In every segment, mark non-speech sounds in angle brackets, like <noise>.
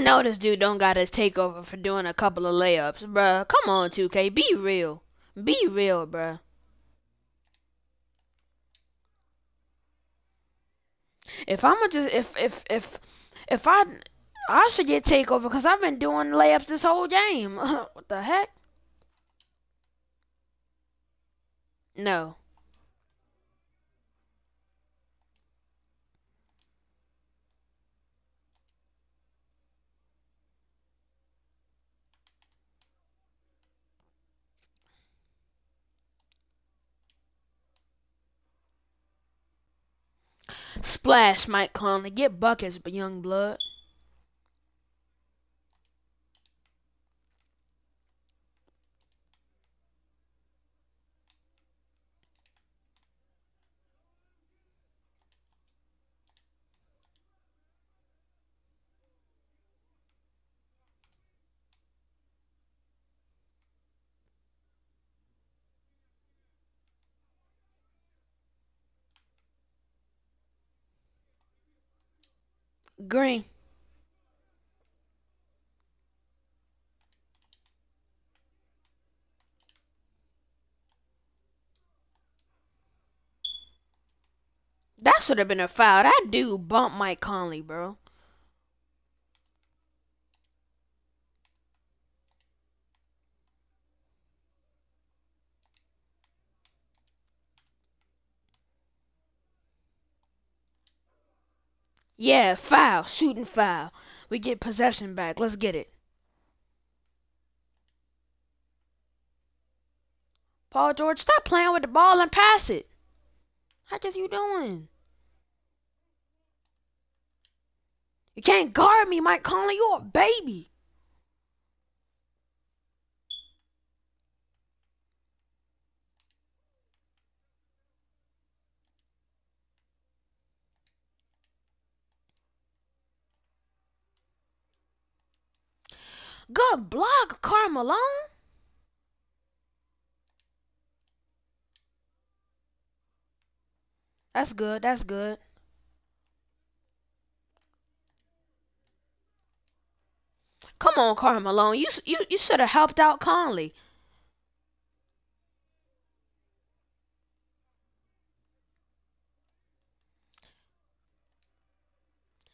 Know this dude don't got his takeover for doing a couple of layups, bruh. Come on, 2K, be real. Be real, bruh. If I'ma just if if if if I I should get takeover because I've been doing layups this whole game. <laughs> what the heck? No. Splash, Mike Conley. Get buckets, young blood. Green. That should have been a foul. That dude bumped Mike Conley, bro. Yeah, foul. Shooting foul. We get possession back. Let's get it. Paul George, stop playing with the ball and pass it. How just you doing? You can't guard me, Mike Conley. You're a baby. Good block, Carmelo. That's good. That's good. Come on, Carmelo. You you you should have helped out Conley.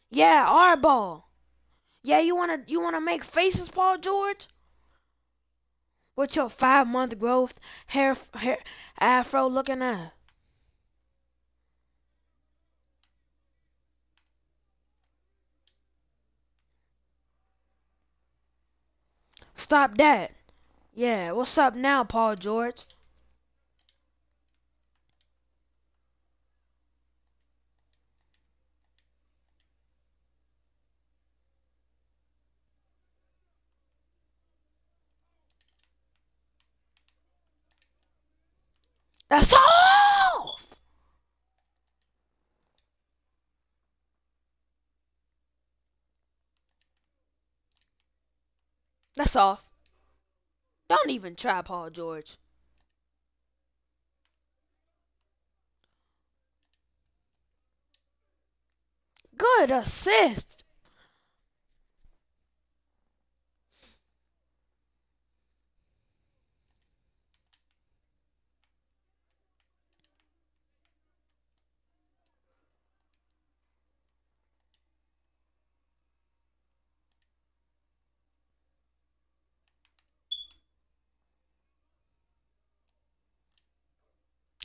Yeah, our ball. Yeah, you wanna you wanna make faces, Paul George? What's your five month growth hair hair afro looking at? Stop that. Yeah, what's up now, Paul George? That's off! That's off. Don't even try, Paul George. Good assist.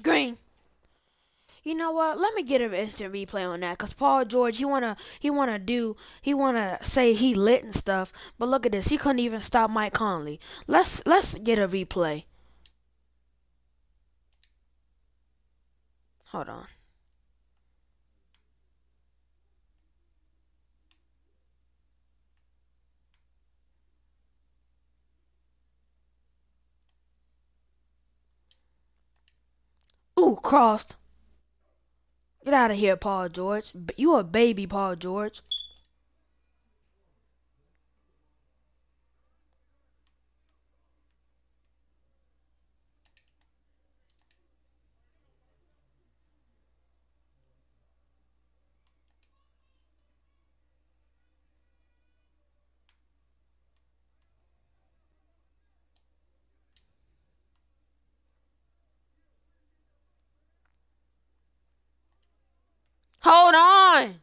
Green. You know what? Let me get an instant replay on that, cause Paul George, he wanna, he wanna do, he wanna say he lit and stuff, but look at this, he couldn't even stop Mike Conley. Let's let's get a replay. Hold on. Crossed. Get out of here, Paul George. You a baby, Paul George. Hold on.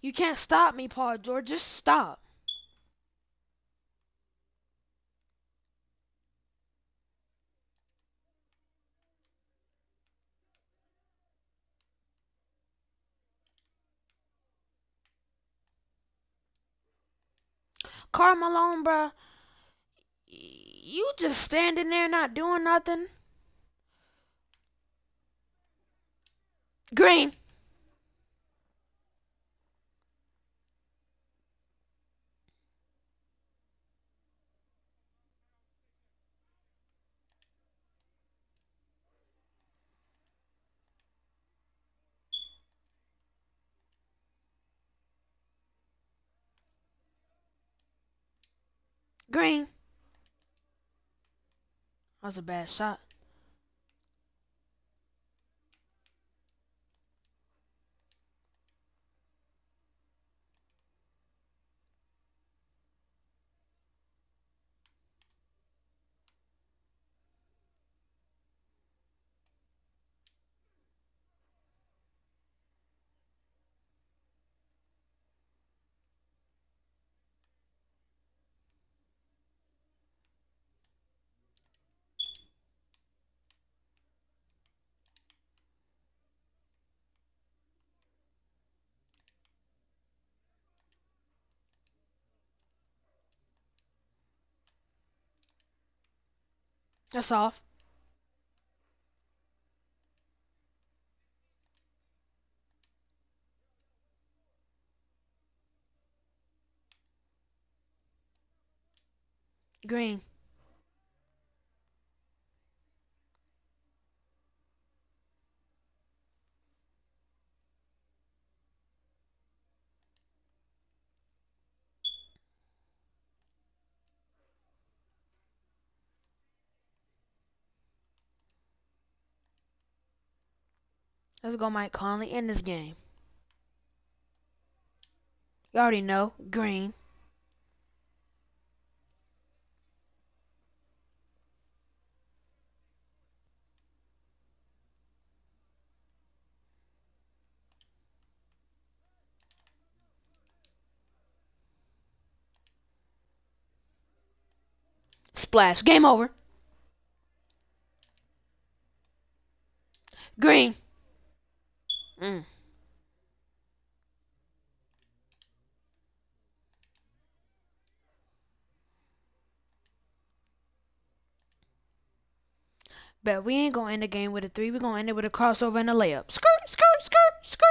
You can't stop me, Paul George. Just stop. Malone, bruh, you just standing there not doing nothing. Green. Green. That was a bad shot. That's off. Green. Let's go Mike Conley in this game. You already know. Green. Splash. Game over. Green. Mm. But we ain't gonna end the game with a three. We're gonna end it with a crossover and a layup. Skirt, skirt, skirt, skirt.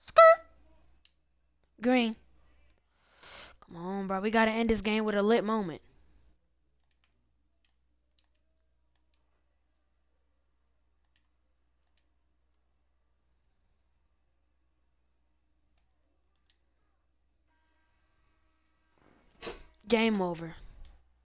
Skirt. Green. Come on, bro. We gotta end this game with a lit moment. Game over.